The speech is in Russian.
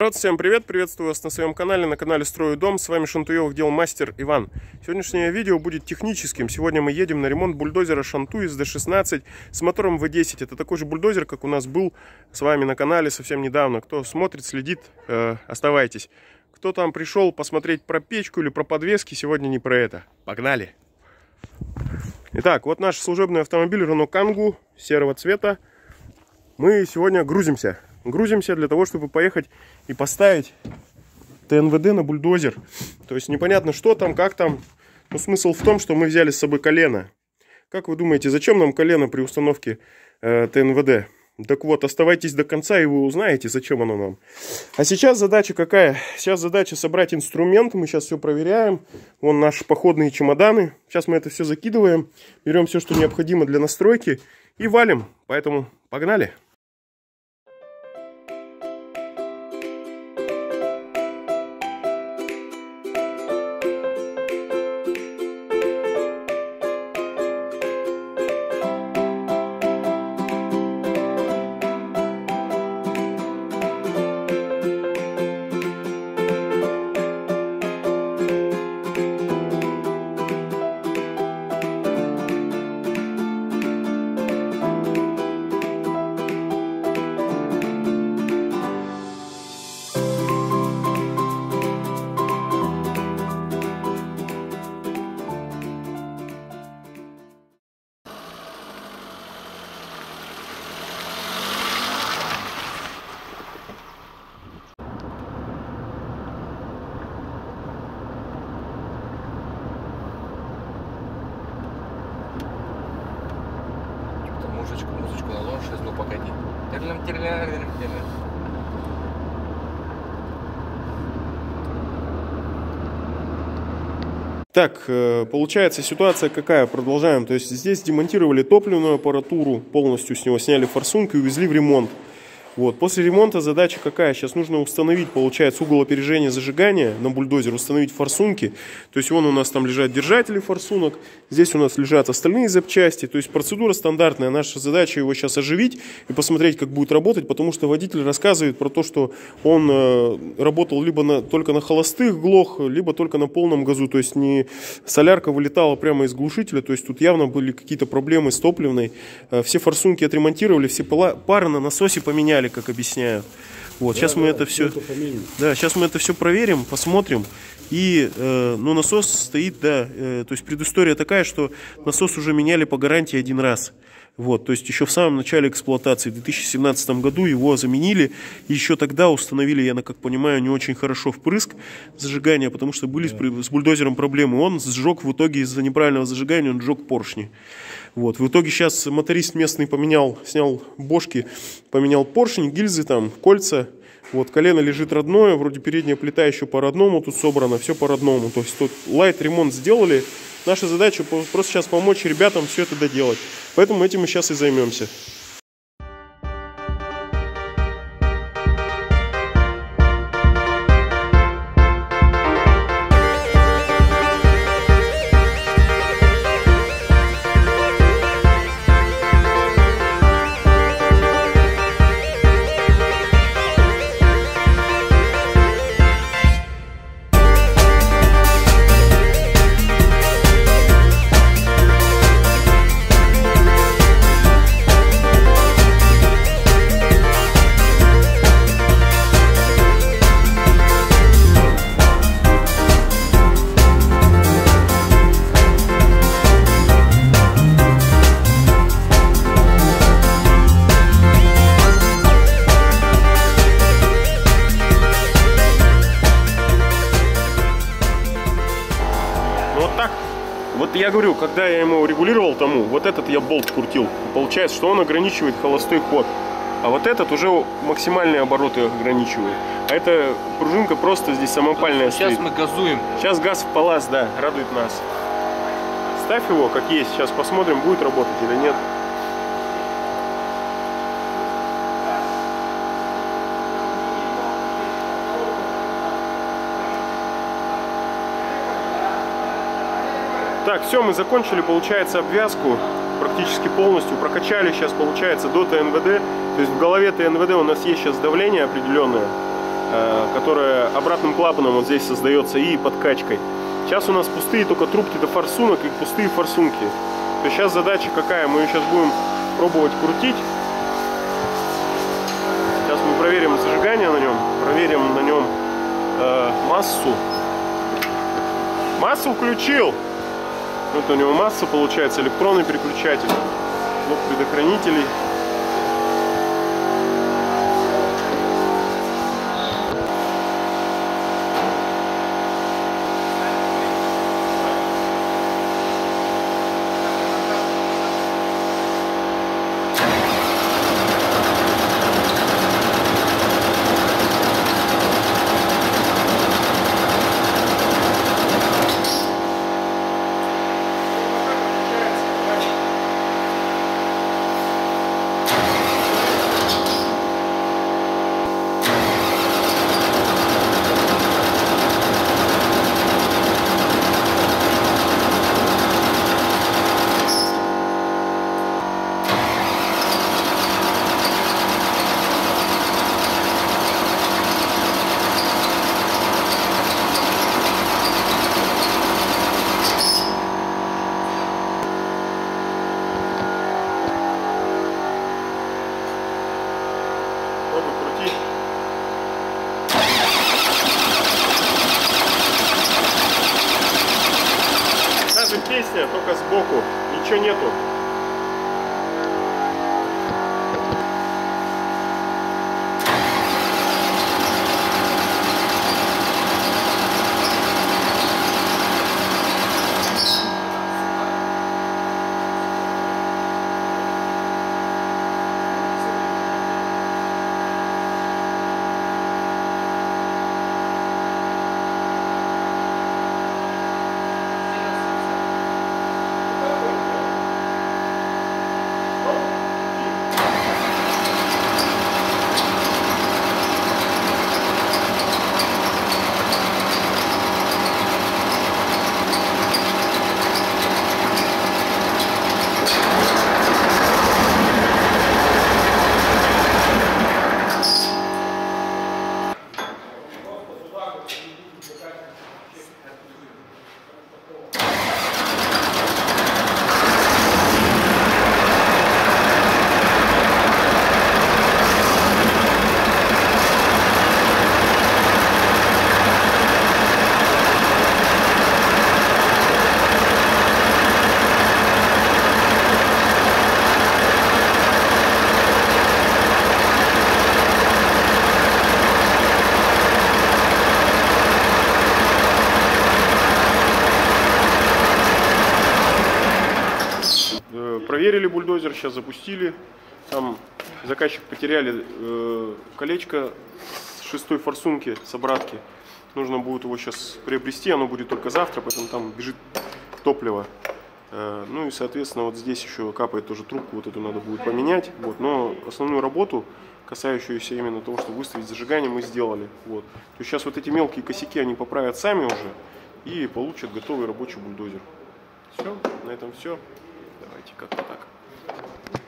Народ, всем привет, приветствую вас на своем канале, на канале Строю Дом, с вами Шантуевых дел мастер Иван. Сегодняшнее видео будет техническим, сегодня мы едем на ремонт бульдозера Шанту из D16 с мотором V10. Это такой же бульдозер, как у нас был с вами на канале совсем недавно. Кто смотрит, следит, э, оставайтесь. Кто там пришел посмотреть про печку или про подвески, сегодня не про это. Погнали! Итак, вот наш служебный автомобиль Renault Kangoo серого цвета. Мы сегодня грузимся грузимся для того, чтобы поехать и поставить ТНВД на бульдозер. То есть непонятно, что там, как там. Но смысл в том, что мы взяли с собой колено. Как вы думаете, зачем нам колено при установке э, ТНВД? Так вот, оставайтесь до конца, и вы узнаете, зачем оно нам. А сейчас задача какая? Сейчас задача собрать инструмент. Мы сейчас все проверяем. Вон наши походные чемоданы. Сейчас мы это все закидываем. Берем все, что необходимо для настройки. И валим. Поэтому погнали. Музычку, музычку наложишь, сейчас, ну погоди. Терлям, терлям, терлям, терлям. Так, э, получается ситуация какая? Продолжаем. То есть здесь демонтировали топливную аппаратуру, полностью с него сняли форсунку и увезли в ремонт. Вот. После ремонта задача какая? Сейчас нужно установить, получается, угол опережения зажигания на бульдозер, установить форсунки. То есть вон у нас там лежат держатели форсунок, здесь у нас лежат остальные запчасти. То есть процедура стандартная. Наша задача его сейчас оживить и посмотреть, как будет работать, потому что водитель рассказывает про то, что он э, работал либо на, только на холостых глох, либо только на полном газу. То есть не солярка вылетала прямо из глушителя, то есть тут явно были какие-то проблемы с топливной. Э, все форсунки отремонтировали, все пары на насосе поменяли далее, как объясняют. Вот, да, сейчас да, мы это все, да, сейчас мы это все проверим, посмотрим. И, э, ну, насос стоит, да, э, то есть предыстория такая, что насос уже меняли по гарантии один раз. Вот, то есть еще в самом начале эксплуатации, в 2017 году его заменили. И еще тогда установили, я как понимаю, не очень хорошо впрыск зажигания, потому что были да. с бульдозером проблемы. Он сжег в итоге из-за неправильного зажигания, он сжег поршни. Вот. В итоге сейчас моторист местный поменял, снял бошки, поменял поршень, гильзы там, кольца. Вот, колено лежит родное, вроде передняя плита еще по-родному тут собрана, все по-родному. То есть тут лайт ремонт сделали. Наша задача просто сейчас помочь ребятам все это доделать. Поэтому этим мы сейчас и займемся. Я говорю, когда я ему регулировал тому, вот этот я болт крутил. Получается, что он ограничивает холостой ход. А вот этот уже максимальные обороты ограничивает. А эта пружинка просто здесь самопальная Сейчас стоит. мы газуем. Сейчас газ в палас, да, радует нас. Ставь его как есть, сейчас посмотрим, будет работать или нет. Так, все, мы закончили, получается, обвязку практически полностью. Прокачали сейчас, получается, до ТНВД. То есть в голове ТНВД у нас есть сейчас давление определенное. которая обратным клапаном вот здесь создается и подкачкой. Сейчас у нас пустые только трубки до форсунок и пустые форсунки. То есть сейчас задача какая? Мы сейчас будем пробовать крутить. Сейчас мы проверим зажигание на нем, проверим на нем э, массу. Массу включил! Вот у него масса получается, электронный переключатель, блок предохранителей. Песня, только сбоку. Ничего нету. Проверили бульдозер, сейчас запустили. Там заказчик потеряли э, колечко с шестой форсунки с обратки. Нужно будет его сейчас приобрести, оно будет только завтра, поэтому там бежит топливо. Э, ну и, соответственно, вот здесь еще капает тоже трубку, вот эту надо будет поменять. Вот. Но основную работу, касающуюся именно того, чтобы выставить зажигание, мы сделали. Вот. То есть сейчас вот эти мелкие косяки, они поправят сами уже и получат готовый рабочий бульдозер. Все, на этом все. Давайте как-то так.